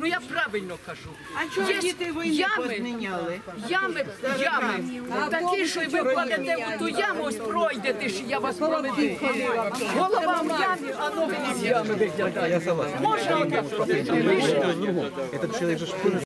Ну я правильно кажу. А чого Є діти ви не позміняли? ями, ями, такі, що ви впадете в ту яму, ось пройдете, що я вас проведу. Голова в ямі, а ноги не з ями виглядають. Можна отак? Этот человек же